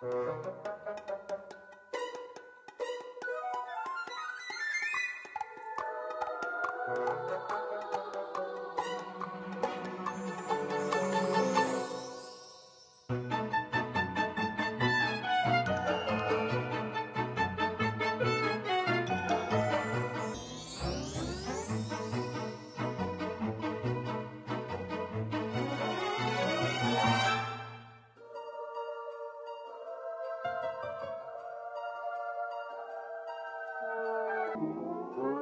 Thank you. Música